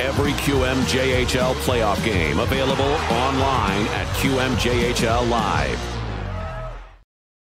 every QMJHL playoff game available online at QMJHL Live.